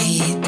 night.